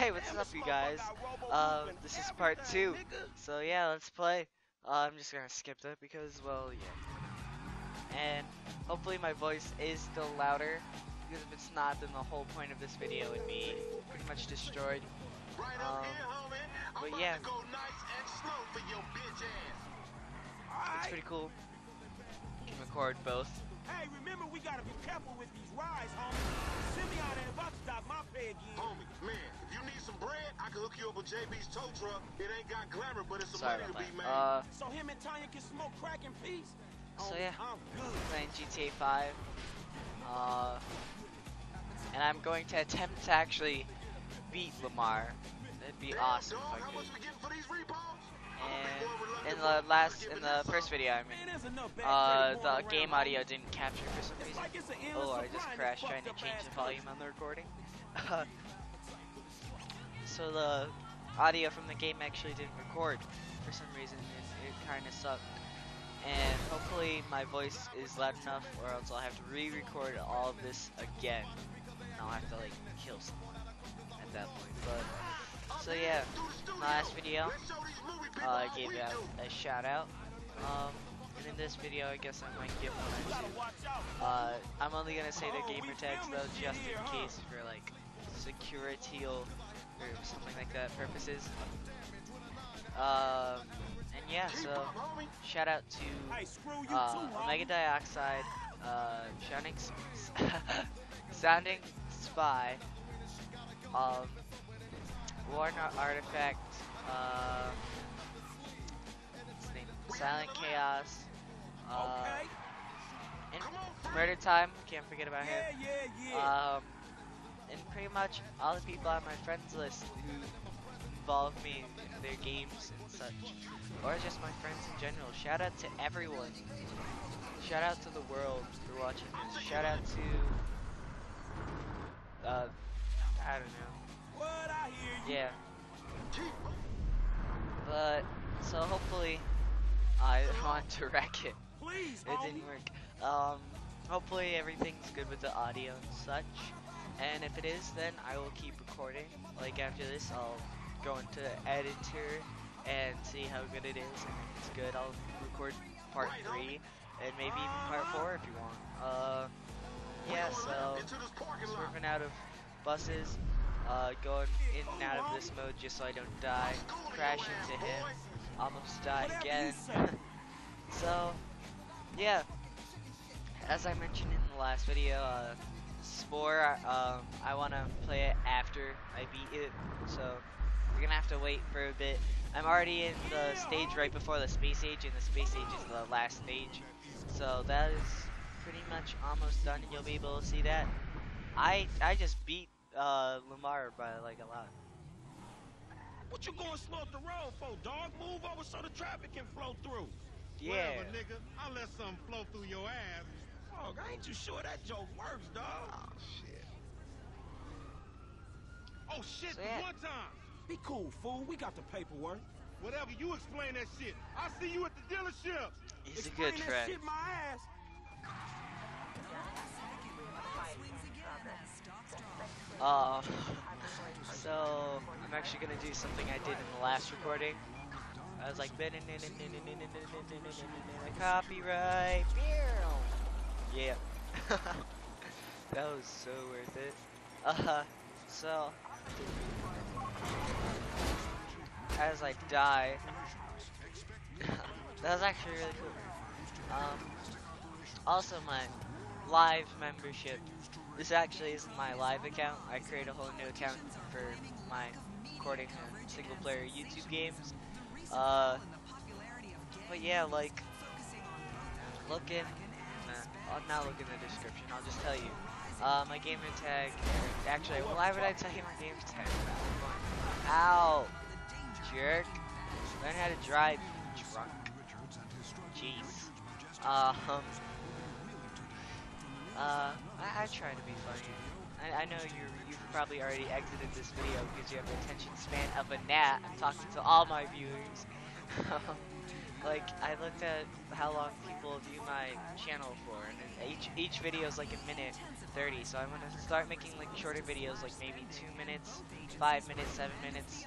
Hey, what's up, you guys? Uh, this is part two. So yeah, let's play. Uh, I'm just gonna skip that because, well, yeah. And hopefully my voice is still louder. Because if it's not, then the whole point of this video would be pretty much destroyed. Um, but yeah, it's pretty cool. You can record both. Hey, remember we gotta be careful with these rides, homie. Send me out there about to stop my pay again. Homie, man, if you need some bread, I can hook you up with JB's tow truck. It ain't got glamour, but it's some Sorry money to about be made. Uh, So him and Tanya can smoke crack in peace? So, yeah. I'm good. playing GTA 5. Uh, and I'm going to attempt to actually beat Lamar. That'd be Damn, awesome dog, if I how much could. we getting for these repos? And in the last, in the first video, I mean, uh, the game audio didn't capture for some reason. Oh, I just crashed trying to change the volume on the recording. so the audio from the game actually didn't record for some reason. It, it kind of sucked. And hopefully my voice is loud enough, or else I'll have to re-record all of this again. And I'll have to like kill someone at that point. But so yeah, last video, Let's show these movie people uh, I gave out a shout out. Um, and in this video, I guess I might give one or Gotta two. watch out. Uh, I'm only gonna say their Oh, gamer tags though, just in case for like security or something like that purposes. Um, and yeah, so shout out to uh. Omega Dioxide, uh, Sounding, S- Sounding Spy, um, Warren Artifact, uh, what's his name? Silent Chaos, uh, Okay. and Murder Time, can't forget about him. Yeah, yeah, yeah. Um, and pretty much all the people on my friends list who involve me in their games and such, or just my friends in general. Shout out to everyone. Shout out to the world for watching this. Shout out to, uh, I don't know. Yeah, but so hopefully I want to wreck it. Please, It didn't work. Um, hopefully everything's good with the audio and such. And if it is, then I will keep recording. Like after this, I'll go into the editor and see how good it is. And if it's good, I'll record part three and maybe even part four if you want. Uh, yeah. So left into this parking lot. swerving out of buses, uh, going in and out of this mode just so I don't die. Crash into him. Almost die again. so, yeah. As I mentioned in the last video, uh, Spore, um, I want to play it after I beat it, so we're gonna have to wait for a bit. I'm already in the stage right before the space age, and the space age is the last stage. So that is pretty much almost done, and you'll be able to see that. I I just beat uh, Lamar by like a lot. What you going slow up the road for, dog? Move over so the traffic can flow through. Yeah. Whatever, nigga. I'll let something flow through your ass. Dog, I ain't too sure that joke works, dog. Oh, shit. Oh, shit, So, yeah. one time. Be cool, fool. We got the paperwork. Whatever, you explain that shit. I'll see you at the dealership. He's a Explain good that shit my ass. Uh, so I'm actually gonna do something I did in the last recording. I was like, copyright. Yeah, that was so worth it. Uh-huh. so I die, that was actually really cool. Um, also my live membership. This actually isn't my live account. I create a whole new account for my recording and single player YouTube games. Uh, but yeah, like, look in, nah, I'll not look in the description, I'll just tell you. Uh, my gamer tag, actually, why would I tell you my gamer tag? Ow, jerk. Learn how to drive, drunk. Jeez. Um, uh, I, I try to be funny. I, I know you you've probably already exited this video because you have the attention span of a gnat. I'm talking to all my viewers. like I looked at how long people view my channel for, and each each video is like a minute 30. So I'm gonna start making like shorter videos, like maybe two minutes, five minutes, seven minutes.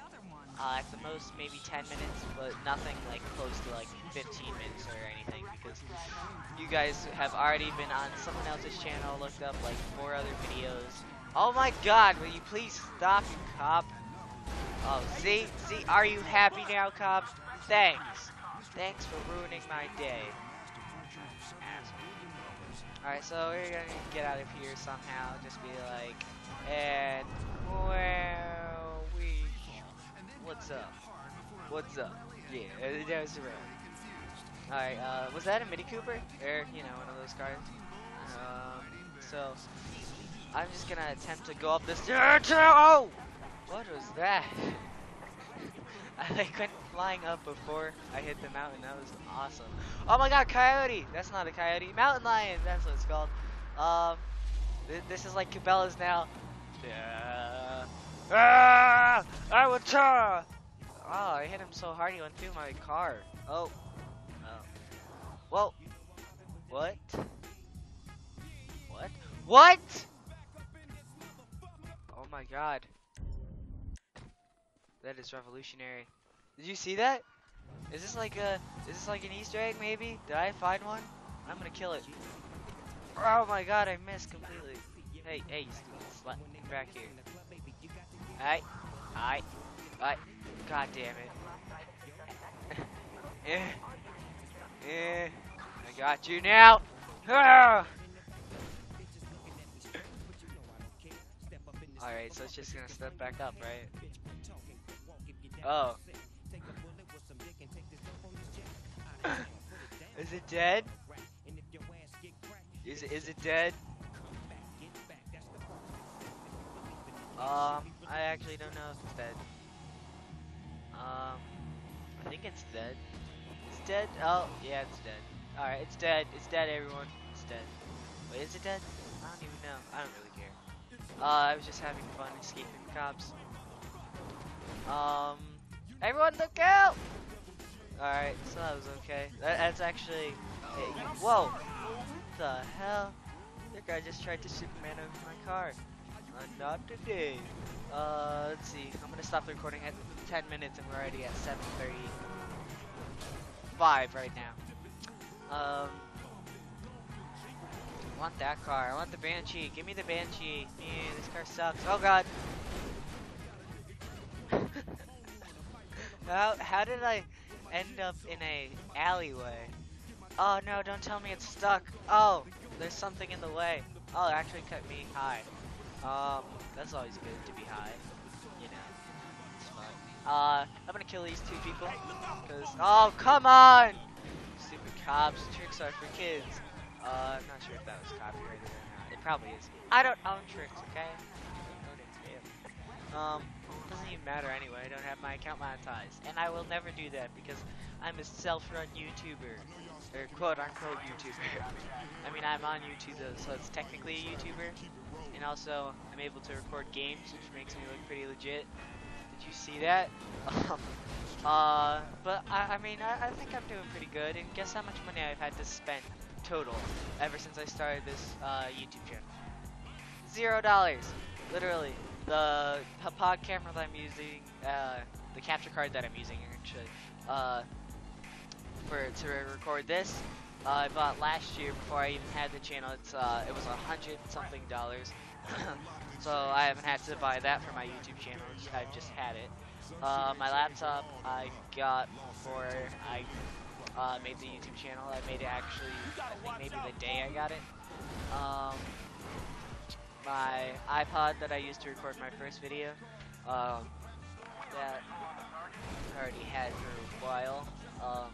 Uh, at the most, maybe 10 minutes, but nothing like close to like 15 minutes or anything because you guys have already been on someone else's channel, looked up like four other videos. Oh my god, will you please stop, you cop? Oh, see? See? Are you happy now, cop? Thanks. Thanks for ruining my day. Alright, so we're gonna get out of here somehow. Just be like, and well, we. What's up? What's up? Yeah, there's around. Alright, uh, was that a Mini Cooper? Or, you know, one of those cars? Um, so, I'm just gonna attempt to go up this. Oh! What was that? I like went flying up before I hit the mountain. That was awesome. Oh my god, coyote! That's not a coyote. Mountain lion. That's what it's called. Um, th this is like Cabela's now. Yeah. Ah! I will try. Oh, I hit him so hard he went through my car. Oh. Whoa. What? What? What? Oh my god. That is revolutionary. Did you see that? Is this like a is this like an Easter egg maybe? Did I find one? I'm gonna kill it. Oh my god, I missed completely. Hey, hey, slut, get back here. Alright, alright, alright. God damn it. I got you now. Ah! Alright, so it's just gonna step back up, right? Oh. is it dead? Is it is it dead? Um, I actually don't know if it's dead. Um, I think it's dead. Dead? Oh, yeah, it's dead. Alright, it's dead. It's dead, everyone. It's dead. Wait, is it dead? I don't even know. I don't really care. Uh, I was just having fun escaping the cops. Um, everyone look out! Alright, so that was okay. That, that's actually... Hey, whoa! What the hell? That guy just tried to Superman over my car. Uh, not today. Uh, let's see. I'm gonna stop the recording at 10 minutes and we're already at 7.35 right now. Um, I want that car. I want the Banshee. Give me the Banshee. Yeah, this car sucks. Oh god. how, how did I end up in a alleyway? Oh no, don't tell me it's stuck. Oh, there's something in the way. Oh, it actually cut me high. Um, that's always good to be high. Uh, I'm gonna kill these two people. Cause, oh, come on! Stupid cops. Tricks are for kids. Uh, I'm not sure if that was copyrighted or not. It probably is. I don't own tricks, okay? Um, doesn't even matter anyway. I don't have my account monetized. And I will never do that because I'm a self-run YouTuber. Or quote-unquote YouTuber. I mean, I'm on YouTube though, so it's technically a YouTuber. And also, I'm able to record games, which makes me look pretty legit. You see that? uh, but I, I mean, I, I think I'm doing pretty good. And guess how much money I've had to spend total ever since I started this uh, YouTube channel? Zero dollars, literally. The, the pod camera that I'm using, uh, the capture card that I'm using actually, uh, for to record this, uh, I bought last year before I even had the channel. It's uh, it was a hundred something dollars, so I haven't had to buy that for my YouTube channel. I've just had it. Uh, my laptop I got before I uh, made the YouTube channel. I made it actually, I think maybe the day I got it. Um, my iPod that I used to record my first video, um, that I already had for a while. Um,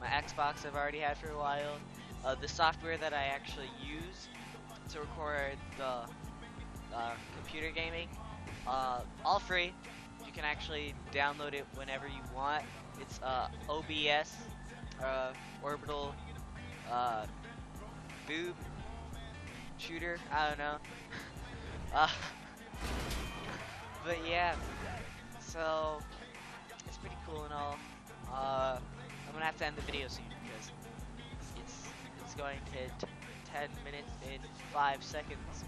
my Xbox I've already had for a while. Uh, the software that I actually use to record the uh, computer gaming, uh, all free. You can actually download it whenever you want. It's uh, OBS, uh, Orbital uh, Boob Shooter. I don't know. uh, but yeah, so it's pretty cool and all. I'm gonna have to end the video soon because it's it's going to 10 minutes and 5 seconds.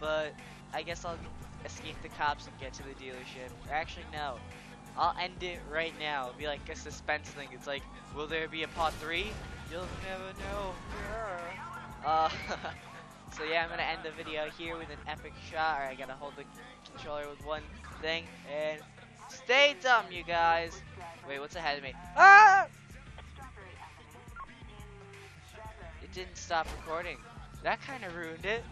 But I guess I'll escape the cops and get to the dealership. Or actually, no. I'll end it right now. It'll be like a suspense thing. It's like, will there be a part 3? You'll never know. Uh, so yeah, I'm gonna end the video here with an epic shot. Or I gotta hold the controller with one thing. And stay dumb, you guys. Wait, what's ahead of me? Ah! Didn't stop recording. That kind of ruined it.